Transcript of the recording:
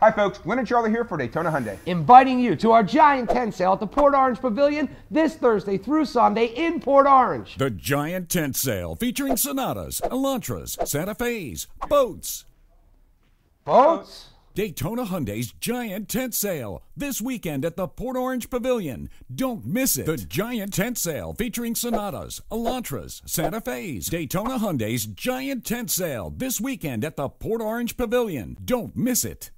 Hi, folks. Glenn and Charlie here for Daytona Hyundai. Inviting you to our giant tent sale at the Port Orange Pavilion this Thursday through Sunday in Port Orange. The giant tent sale featuring Sonatas, Elantras, Santa Fe's, boats. Boats? Daytona Hyundai's giant tent sale this weekend at the Port Orange Pavilion. Don't miss it. The giant tent sale featuring Sonatas, Elantras, Santa Fe's. Daytona Hyundai's giant tent sale this weekend at the Port Orange Pavilion. Don't miss it.